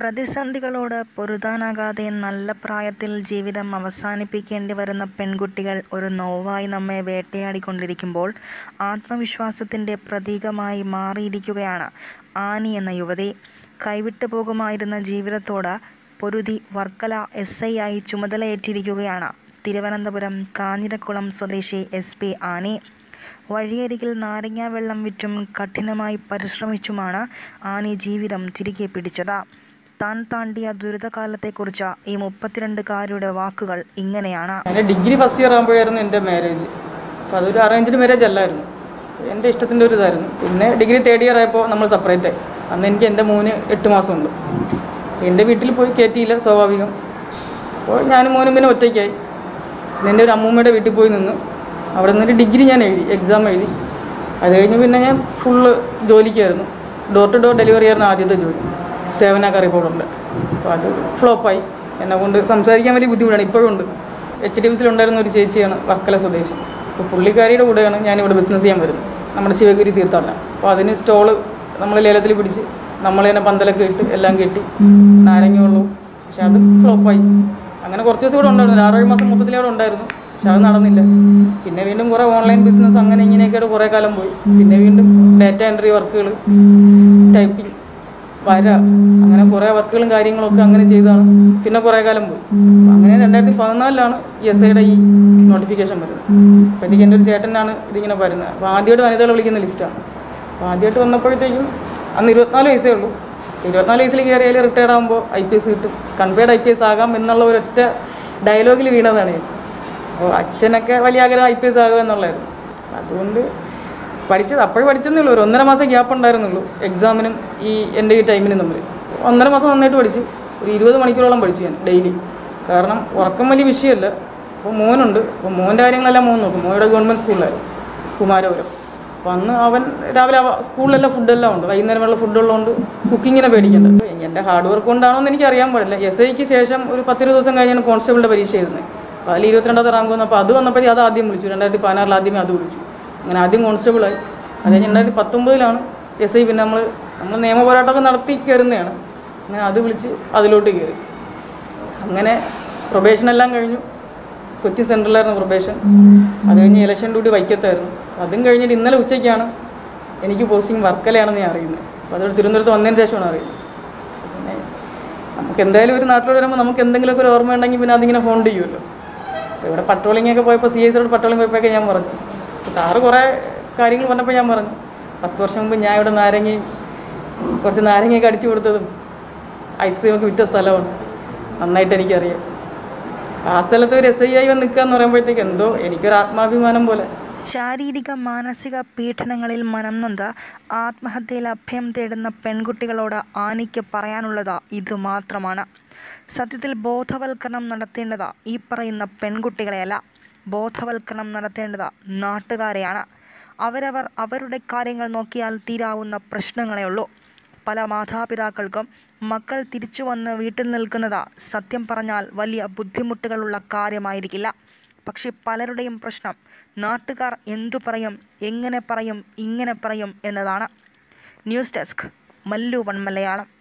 പ്രതിസന്ധികളോട് പൊരുതാനാകാതെ നല്ല പ്രായത്തിൽ ജീവിതം അവസാനിപ്പിക്കേണ്ടി വരുന്ന പെൺകുട്ടികൾ ഒരു നോവായി നമ്മെ വേട്ടയാടിക്കൊണ്ടിരിക്കുമ്പോൾ ആത്മവിശ്വാസത്തിന്റെ പ്രതീകമായി മാറിയിരിക്കുകയാണ് ആനി എന്ന യുവതി. കൈവിട്ടു പോകുമായിരുന്ന ജീവിതത്തോട് പൊരുതി വർക്കല എസ് ഐ ആയി ചുമതലയേറ്റിരിക്കുകയാണ്. തിരുവനന്തപുരം കാഞ്ഞിരക്കുളം സ്വദേശി എസ് പി ആനി. വഴിയരികിൽ നാരങ്ങാ വെള്ളം വിറ്റും കഠിനമായി പരിശ്രമിച്ചുമാണ് ആനി ജീവിതം തിരികെ പിടിച്ചത്. താൻ താണ്ടിയ ദുരിതകാലത്തെക്കുറിച്ച് ഈ മുപ്പത്തിരണ്ടുകാരുടെ വാക്കുകൾ ഇങ്ങനെയാണ്. എന്റെ ഡിഗ്രി ഫസ്റ്റ് ഇയർ ആകുമ്പോഴായിരുന്നു എന്റെ മാരേജ് അപ്പോൾ അതൊരു അറേഞ്ച്ഡ് മാരേജ് അല്ലായിരുന്നു. എന്റെ ഇഷ്ടത്തിന്റെ ഒരു ഇതായിരുന്നു. പിന്നെ ഡിഗ്രി തേർഡ് ഇയർ ആയപ്പോൾ നമ്മൾ സെപ്പറേറ്റ് ആയി. അന്ന് എനിക്ക് എന്റെ മോന് എട്ട് മാസമുണ്ട്. എന്റെ വീട്ടിൽ പോയി കയറ്റിയില്ല സ്വാഭാവികം. അപ്പോൾ ഞാനും മോനും പിന്നെ ഒറ്റയ്ക്കായി. പിന്നെ എന്റെ ഒരു അമ്മൂമ്മയുടെ വീട്ടിൽ പോയി നിന്ന്. അവിടെ നിന്നൊരു ഡിഗ്രി ഞാൻ എഴുതി എക്സാം എഴുതി. അത് കഴിഞ്ഞ് പിന്നെ ഞാൻ ഫുള്ള് ജോലിക്കായിരുന്നു. ഡോർ ടു ഡോർ ഡെലിവറി ആയിരുന്നു ആദ്യത്തെ ജോലി. സേവന കറി പൗഡറിന്റെ അപ്പോൾ അത് ഫ്ലോപ്പായി. എന്നെ കൊണ്ട് സംസാരിക്കാൻ വലിയ ബുദ്ധിമുട്ടാണ്. ഇപ്പോഴും ഉണ്ട്. എച്ച് ഡി എഫ് ഒരു ചേച്ചിയാണ് വർക്കല സ്വദേശി. അപ്പോൾ പുള്ളിക്കാരിയുടെ കൂടെയാണ് ഞാനിവിടെ ബിസിനസ് ചെയ്യാൻ വരുന്നത്. നമ്മുടെ ശിവഗിരി തീർത്ഥാടനം. അപ്പോൾ അതിന് സ്റ്റോൾ നമ്മൾ ലേലത്തിൽ പിടിച്ച് നമ്മൾ തന്നെ പന്തലൊക്കെ ഇട്ട് എല്ലാം കെട്ടി നാരങ്ങ വെള്ളവും. പക്ഷെ അത് ഫ്ലോപ്പായി. അങ്ങനെ കുറച്ച് ദിവസം ഇവിടെ ഉണ്ടായിരുന്നു. ആറേഴ് മാസം മൊത്തത്തിൽ അവിടെ ഉണ്ടായിരുന്നു. പക്ഷെ അത് നടന്നില്ല. പിന്നെ വീണ്ടും കുറേ ഓൺലൈൻ ബിസിനസ് അങ്ങനെ ഇങ്ങനെയൊക്കെ കുറേ കാലം പോയി. പിന്നെ വീണ്ടും ഡാറ്റ എൻട്രി വർക്കുകൾ ടൈപ്പിംഗ് വര. അങ്ങനെ കുറേ വർക്കുകളും കാര്യങ്ങളൊക്കെ അങ്ങനെ ചെയ്താണ്. പിന്നെ കുറേ കാലം പോയി. അങ്ങനെ രണ്ടായിരത്തി പതിനാലിലാണ് എസ് ഐയുടെ ഈ നോട്ടിഫിക്കേഷൻ വരുന്നത്. അപ്പോൾ എനിക്ക് എന്റെ ഒരു ചേട്ടനാണ് ഇതിങ്ങനെ വരുന്നത്. അപ്പോൾ ആദ്യമായിട്ട് വനിതകൾ വിളിക്കുന്ന ലിസ്റ്റാണ് അപ്പോൾ ആദ്യമായിട്ട് വന്നപ്പോഴത്തേക്കും അന്ന് ഇരുപത്തിനാല് വയസ്സേ ഉള്ളൂ. ഇരുപത്തിനാല് വയസ്സിൽ കയറിയാൽ റിട്ടയർഡ് ആകുമ്പോൾ ഐ പി എസ് കിട്ടും. കൺവേർഡ് ഐ പി എസ് ആകാം എന്നുള്ള ഒരൊറ്റ ഡയലോഗിൽ വീണതാണ് അപ്പോൾ അച്ഛനൊക്കെ വലിയ ആഗ്രഹം ഐ പി എസ് ആകുക എന്നുള്ളതായിരുന്നു. അതുകൊണ്ട് പഠിച്ചത് അപ്പോഴും പഠിച്ചെന്നേ ഉള്ളൂ. ഒരു ഒന്നര മാസം ഗ്യാപ്പ് ഉണ്ടായിരുന്നുള്ളൂ എക്സാമിനും ഈ എന്റെ ഈ ടൈമിനും തമ്മിൽ. ഒന്നര മാസം നന്നായിട്ട് പഠിച്ചു. ഒരു ഇരുപത് മണിക്കൂറോളം പഠിച്ചു ഞാൻ ഡെയിലി കാരണം ഉറക്കം വലിയ വിഷയമല്ല. അപ്പോൾ മോനുണ്ട്. അപ്പോൾ മോന്റെ കാര്യങ്ങളെല്ലാം മോൻ നോക്കും. മോയുടെ ഗവൺമെന്റ് സ്കൂളിലായിരുന്നു കുമാരപുരം. അപ്പോൾ അന്ന് അവൻ രാവിലെ സ്കൂളിലെല്ലാം ഫുഡെല്ലാം ഉണ്ട്. വൈകുന്നേരം വെള്ള ഫുഡുള്ളതുകൊണ്ട് കുക്കിങ്ങിനെ പേടിക്കേണ്ടത് എന്റെ ഹാർഡ് വർക്ക് കൊണ്ടാണോ എന്ന് എനിക്ക് അറിയാൻ പാടില്ല. എസ് ഐക്ക് ശേഷം ഒരു പത്തിരുപത് ദിവസം കഴിഞ്ഞാണ് കോൺസ്റ്റബിളിന്റെ പരീക്ഷ എഴുതുന്നത്. അപ്പോൾ അതിൽ ഇരുപത്തിരണ്ടാമത്തെ റാങ്ക് വന്നപ്പോൾ അത് വന്നപ്പോൾ അത് ആദ്യം വിളിച്ചു. രണ്ടായിരത്തി പതിനാറിൽ ആദ്യമേ അത് വിളിച്ചു. അങ്ങനെ ആദ്യം കോൺസ്റ്റബിളായി അത് രണ്ടായിരത്തി പത്തൊമ്പതിലാണ് എസ് ഐ പിന്നെ നമ്മൾ നമ്മൾ നിയമ പോരാട്ടമൊക്കെ നടത്തി കയറുന്നതാണ്. അങ്ങനെ അത് വിളിച്ച് അതിലോട്ട് കയറി. അങ്ങനെ പ്രൊബേഷൻ എല്ലാം കഴിഞ്ഞു. കൊച്ചി സെൻട്രലായിരുന്നു പ്രൊബേഷൻ അത് കഴിഞ്ഞ് ഇലക്ഷൻ ഡ്യൂട്ടി വൈക്കത്തായിരുന്നു. അതും കഴിഞ്ഞിട്ട് ഇന്നലെ ഉച്ചയ്ക്കാണ് എനിക്ക് പോസ്റ്റിംഗ് വർക്കലയാണെന്ന് ഞാൻ അറിയുന്നത്. അതോട് തിരുവനന്തപുരത്ത് വന്നതിന് ശേഷമാണ് അറിയുന്നത്. പിന്നെ നമുക്ക് എന്തായാലും ഒരു നാട്ടിലോട്ട് വരുമ്പോൾ നമുക്ക് എന്തെങ്കിലുമൊക്കെ ഒരു ഓർമ്മ ഉണ്ടെങ്കിൽ പിന്നെ അതിങ്ങനെ ഫോൺ ചെയ്യുമല്ലോ. ഇവിടെ പട്രോളിംഗ് ഒക്കെ പോയപ്പോൾ സി എസിലോട് പട്രോളിംഗ് പോയപ്പോഴൊക്കെ ഞാൻ പറഞ്ഞു. സാറ് കുറേ കാര്യങ്ങൾ പറഞ്ഞപ്പോൾ ഞാൻ പറഞ്ഞു പത്ത് വർഷം മുമ്പ് ഞാൻ ഇവിടെ നാരങ്ങയും കുറച്ച് നാരങ്ങയൊക്കെ അടിച്ചു കൊടുത്തതും ഐസ്ക്രീമൊക്കെ വിറ്റ സ്ഥലമാണ്. നന്നായിട്ട് എനിക്കറിയാം. ആ സ്ഥലത്ത് ഒരു എസ് ഐ ആയി വന്ന് നിൽക്കുക എന്ന് പറയുമ്പോഴത്തേക്ക് എന്തോ എനിക്കൊരു ആത്മാഭിമാനം പോലെ. ശാരീരിക മാനസിക പീഡനങ്ങളിൽ മനം നൊന്ത് ആത്മഹത്യയിൽ അഭയം തേടുന്ന പെൺകുട്ടികളോട് ആനിക്ക് പറയാനുള്ളത് ഇതുമാത്രമാണ്. സത്യത്തിൽ ബോധവൽക്കരണം നടത്തേണ്ടത് ഈ പറയുന്ന പെൺകുട്ടികളെയല്ല. ബോധവൽക്കരണം നടത്തേണ്ടത് നാട്ടുകാരെയാണ്. അവരവർ അവരുടെ കാര്യങ്ങൾ നോക്കിയാൽ തീരാവുന്ന പ്രശ്നങ്ങളേ ഉള്ളൂ. പല മാതാപിതാക്കൾക്കും മക്കൾ തിരിച്ചു വന്ന് വീട്ടിൽ നിൽക്കുന്നത് സത്യം പറഞ്ഞാൽ വലിയ ബുദ്ധിമുട്ടുകളുള്ള കാര്യമായിരിക്കില്ല. പക്ഷെ പലരുടെയും പ്രശ്നം നാട്ടുകാർ എന്തു പറയും എങ്ങനെ പറയും ഇങ്ങനെ പറയും എന്നതാണ്. News desk Mallu one Malayalam